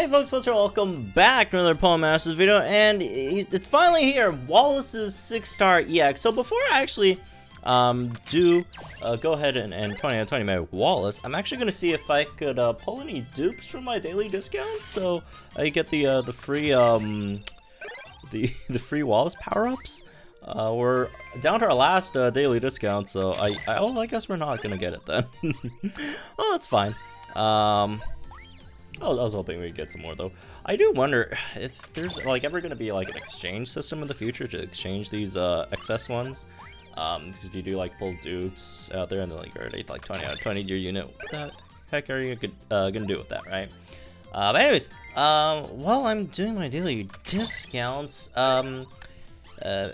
Hey folks, what's up? Welcome back to another Pokemon Masters video, and it's finally here, Wallace's 6-star EX. So before I actually um, do uh, go ahead and, and 20 out 20 my Wallace, I'm actually going to see if I could uh, pull any dupes from my daily discount. so I get the uh, the free um, the the free Wallace power-ups. Uh, we're down to our last uh, daily discount, so I, I, oh, I guess we're not gonna get it then. well, that's fine. Um, I was hoping we'd get some more though. I do wonder if there's like ever gonna be like an exchange system in the future to exchange these uh, excess ones. Um, because if you do like pull dupes out there and they're like already like 20 out of 20 your unit, what the heck are you good, uh, gonna do with that, right? Uh, but anyways, um, while I'm doing my daily discounts, um, uh,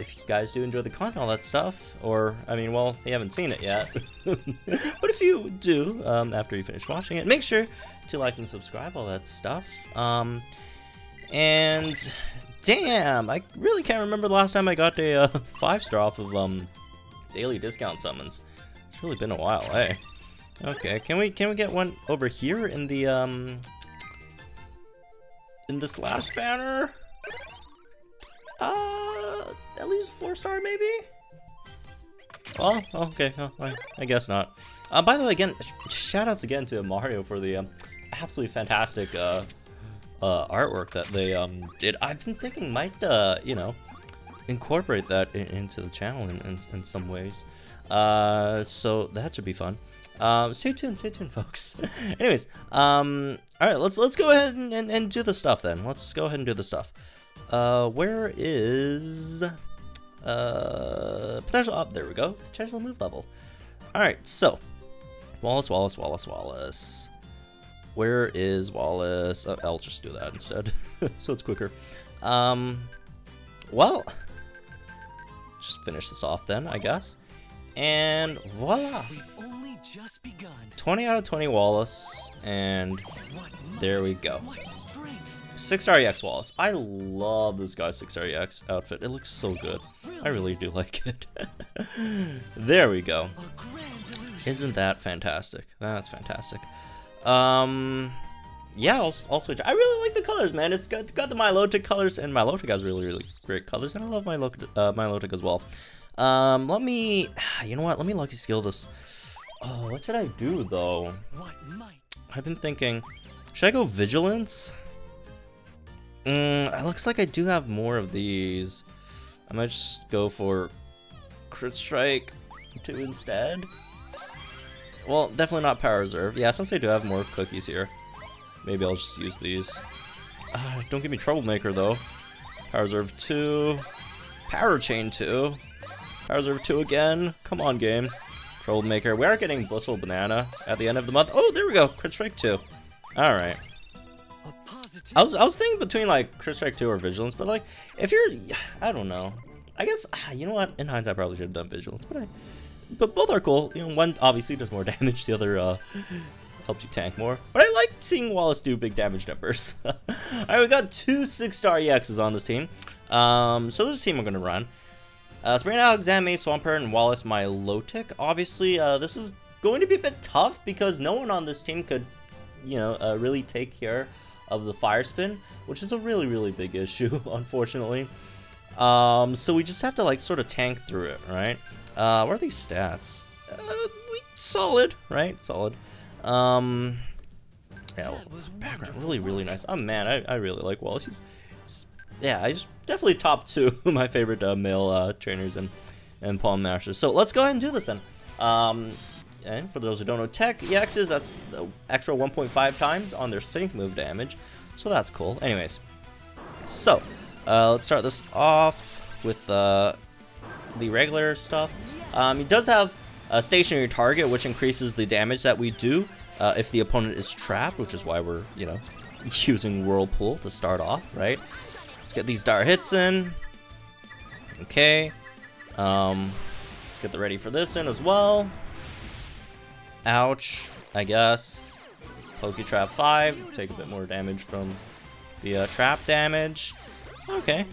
if you guys do enjoy the content, all that stuff, or, I mean, well, you haven't seen it yet, but if you do, um, after you finish watching it, make sure to like and subscribe, all that stuff. Um, and, damn, I really can't remember the last time I got a uh, 5-star off of, um, daily discount summons. It's really been a while, hey. Okay, can we, can we get one over here in the, um, in this last banner? Uh, at least four star maybe? Oh, okay, oh, I, I, guess not. Uh, by the way, again, sh shoutouts again to Mario for the um, absolutely fantastic uh, uh, artwork that they um, did. I've been thinking might, uh, you know, incorporate that in into the channel in, in, in some ways. Uh, so that should be fun. Um, stay tuned, stay tuned, folks. Anyways, um, all right, let's let's go ahead and, and, and do the stuff then. Let's go ahead and do the stuff. Uh, where is uh potential up? There we go. Potential move level. All right, so Wallace, Wallace, Wallace, Wallace. Where is Wallace? Oh, I'll just do that instead, so it's quicker. Um, well, just finish this off then, I guess. And voila! 20 out of 20 Wallace, and there we go. 6-star EX Wallace. I love this guy's 6-star EX outfit. It looks so good. I really do like it. there we go. Isn't that fantastic? That's fantastic. Um, yeah, I'll, I'll, switch. I really like the colors, man. It's got, got the Milotic colors, and Milotic has really, really great colors, and I love Milotic, uh, Milotic as well. Um, let me, you know what? Let me lucky skill this. Oh, what should I do, though? I've been thinking, should I go Vigilance? Mm, it looks like I do have more of these. I might just go for Crit Strike 2 instead. Well, definitely not Power Reserve. Yeah, since I do have more cookies here, maybe I'll just use these. Uh, don't give me Troublemaker, though. Power Reserve 2. Power Chain 2. Power Reserve 2 again. Come on, game. Troublemaker. We are getting Blissful Banana at the end of the month. Oh, there we go. Crit Strike 2. Alright. I was I was thinking between like Crit Strike 2 or Vigilance, but like if you're I don't know. I guess you know what? In hindsight, I probably should have done Vigilance, but I, but both are cool. You know, one obviously does more damage, the other uh, helps you tank more. But I like seeing Wallace do big damage numbers. All right, we got two six-star EXs on this team. Um, so this team we're gonna run. Uh, Sabrina Alakazam, Swampert, and Wallace Milotic. Obviously, uh, this is going to be a bit tough because no one on this team could, you know, uh, really take care of the fire spin, which is a really, really big issue, unfortunately. Um, so we just have to like sort of tank through it, right? Uh, what are these stats? Uh, we, solid, right? Solid. Um, yeah, well, background really, really nice. Oh man, I, I really like Wallace. He's, he's yeah, I just definitely top two of my favorite uh, male uh, trainers and and Palm Masters. So let's go ahead and do this then. Um, and for those who don't know, Tech EXs, that's the extra 1.5 times on their sync move damage. So that's cool. Anyways, so uh, let's start this off with uh, the regular stuff. Um, he does have a stationary target, which increases the damage that we do uh, if the opponent is trapped, which is why we're, you know, using Whirlpool to start off, right? Let's get these dire hits in. Okay. Um, let's get the ready for this in as well. Ouch, I guess. Poke Trap 5, take a bit more damage from the uh, trap damage. Okay,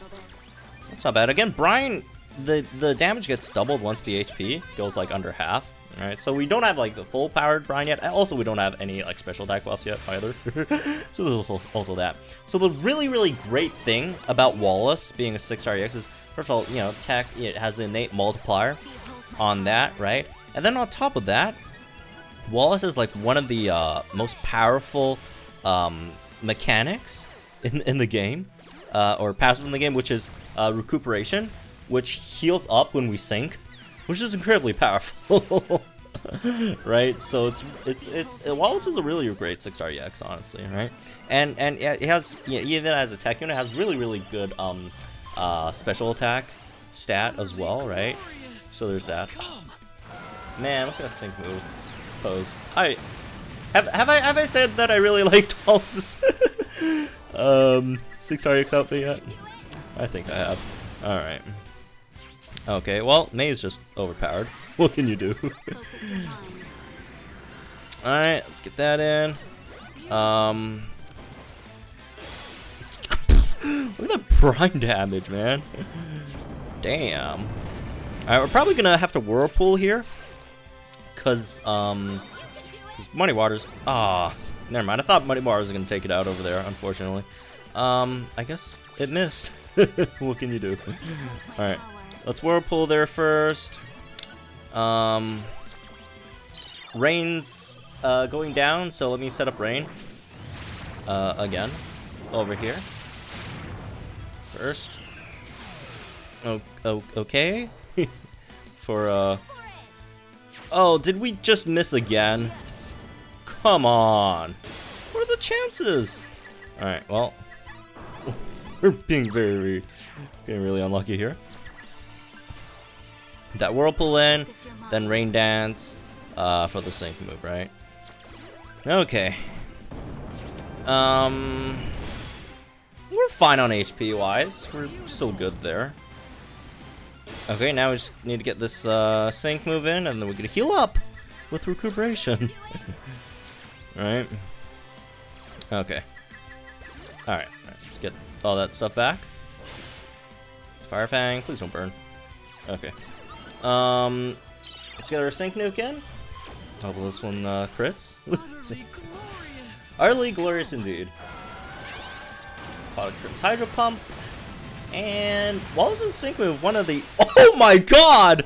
that's not bad. Again, Brine, the, the damage gets doubled once the HP goes like under half. Alright, so we don't have like the full powered Brine yet. Also, we don't have any like special attack buffs yet either. so there's also, also that. So the really, really great thing about Wallace being a 6 REX is, first of all, you know, tech, it has the innate multiplier on that, right? And then on top of that, Wallace is like one of the uh, most powerful um, mechanics in, in the game, uh, or passive in the game, which is uh, recuperation, which heals up when we sync, which is incredibly powerful. right, so it's it's it's Wallace is a really great six REX, honestly, right? And and it has yeah, even as a tech unit has really really good um uh special attack stat as well, right? So there's that. Man, look at that sync move pose. I have have I have I said that I really liked Wallace's um six REX outfit yet? I think I have. All right. Okay, well, May's just overpowered. What can you do? Alright, let's get that in. Um, look at that prime damage, man. Damn. Alright, we're probably gonna have to whirlpool here. Cause, um, cause Muddy Waters, ah, never mind. I thought Muddy Waters was gonna take it out over there, unfortunately. Um, I guess it missed. what can you do? Alright. Let's whirlpool there first. Um, rain's uh, going down, so let me set up rain uh, again over here. First. Oh okay. For uh. Oh, did we just miss again? Come on. What are the chances? All right. Well, we're being very, being really unlucky here that Whirlpool in, then Rain Dance uh, for the sync move, right? Okay. Um, we're fine on HP wise. We're still good there. Okay, now we just need to get this uh, sync move in, and then we can heal up with recuperation. right? Okay. Alright, let's get all that stuff back. Fire Fang, please don't burn. Okay. Um, let's get our sync nuke in. Well, this one uh, crits. Utterly glorious indeed. Crits Hydro Pump. And Wallace Wallace's sync move, one of the. Oh my god!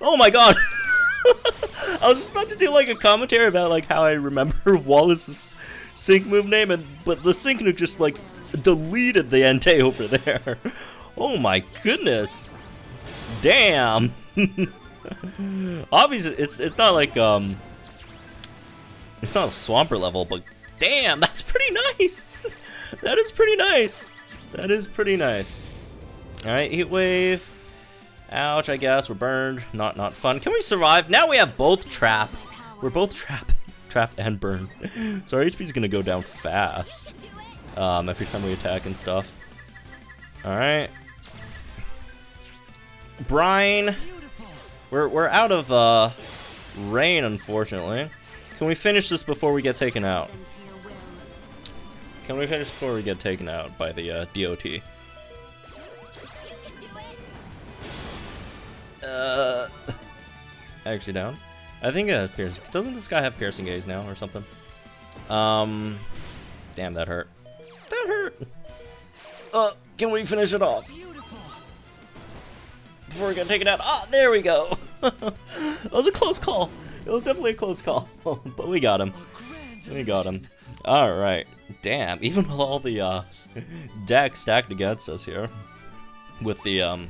Oh my god! I was just about to do like a commentary about like how I remember Wallace's sync move name, and but the sync move just like deleted the Entei over there. Oh my goodness! Damn! Obviously, it's it's not like um, it's not a Swampert level, but damn, that's pretty nice. that is pretty nice. That is pretty nice. All right, heat wave. Ouch, I guess we're burned. Not not fun. Can we survive? Now we have both trap. We're both trap, trap and burn. so our HP is gonna go down fast. Um, every time we attack and stuff. All right. Brine. We're, we're out of uh, rain, unfortunately. Can we finish this before we get taken out? Can we finish before we get taken out by the uh, DOT? Uh, actually down. I think it has piercing. Doesn't this guy have piercing gaze now or something? Um, damn, that hurt. That hurt. Uh, can we finish it off? before we get taken out. Ah, there we go. that was a close call. It was definitely a close call, but we got him. We got him. All right. Damn. Even with all the uh, deck stacked against us here, with the um,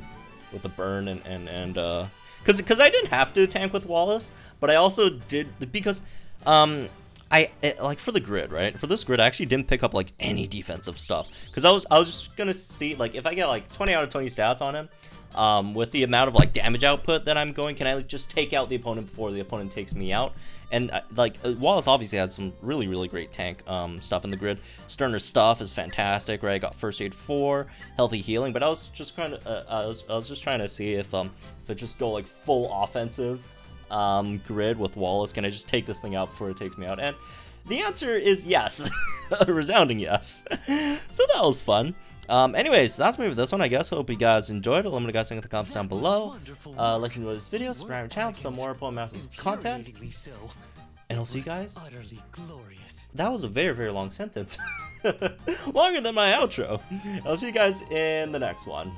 with the burn and and and uh, because because I didn't have to tank with Wallace, but I also did because um. I it, like for the grid, right? For this grid, I actually didn't pick up like any defensive stuff because I was I was just gonna see like if I get like 20 out of 20 stats on him, um, with the amount of like damage output that I'm going, can I like, just take out the opponent before the opponent takes me out? And uh, like uh, Wallace obviously has some really really great tank um, stuff in the grid. Sterner's stuff is fantastic, right? I got first aid four, healthy healing, but I was just kind of uh, I was I was just trying to see if um if it just go like full offensive um, grid with Wallace, can I just take this thing out before it takes me out? And the answer is yes, a resounding yes. so that was fun. Um, anyways, that's me for this one, I guess. Hope you guys enjoyed it. Let me know guys think in the comments down below. Uh, like and enjoy this video, subscribe to the channel for some more Pokemon Masters content. And I'll see you guys. That was a very, very long sentence. Longer than my outro. I'll see you guys in the next one.